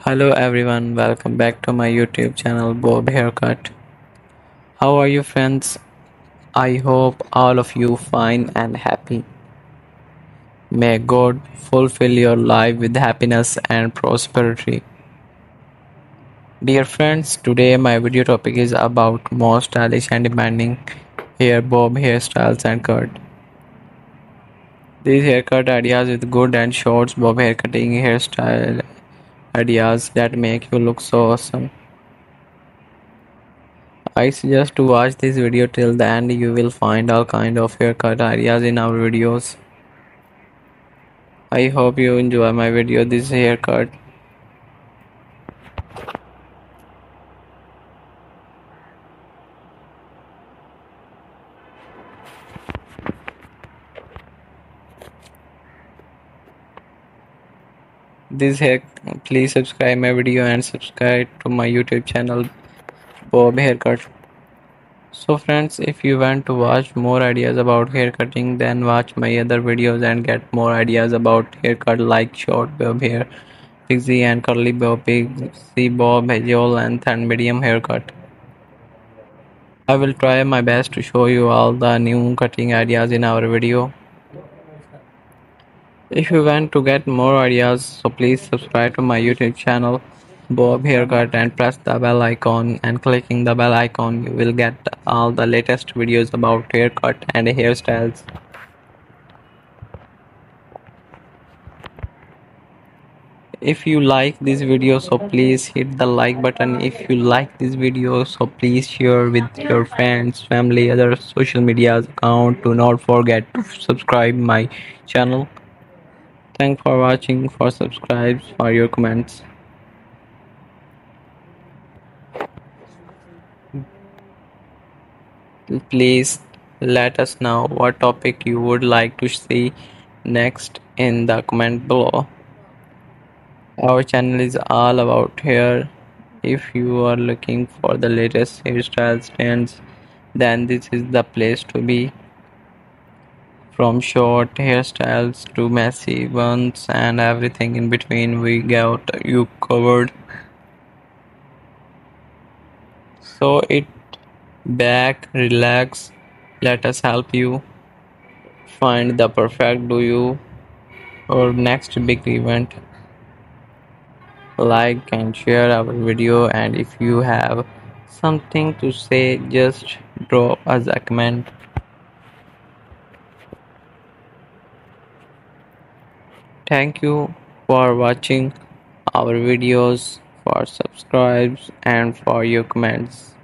Hello everyone, welcome back to my YouTube channel Bob Haircut. How are you friends? I hope all of you fine and happy. May God fulfill your life with happiness and prosperity. Dear friends, today my video topic is about most stylish and demanding hair bob hairstyles and cut. These haircut ideas with good and short bob haircutting hairstyle ideas that make you look so awesome. I suggest to watch this video till the end you will find all kind of haircut ideas in our videos. I hope you enjoy my video this haircut. This hair please subscribe my video and subscribe to my YouTube channel Bob Haircut. So friends if you want to watch more ideas about haircutting then watch my other videos and get more ideas about haircut like short bob hair, pixie and curly bob, pixie bob, length and medium haircut. I will try my best to show you all the new cutting ideas in our video. If you want to get more ideas, so please subscribe to my YouTube channel Bob Haircut and press the bell icon and clicking the bell icon you will get all the latest videos about haircut and hairstyles. If you like this video so please hit the like button. If you like this video so please share with your friends family other social media account. Do not forget to subscribe my channel Thanks for watching, for subscribes, for your comments. Please let us know what topic you would like to see next in the comment below. Our channel is all about hair. If you are looking for the latest hairstyle trends, then this is the place to be. From short hairstyles to messy ones and everything in between, we got you covered. So it back, relax, let us help you find the perfect do you or next big event. Like and share our video, and if you have something to say, just drop us a comment. Thank you for watching our videos, for subscribes and for your comments.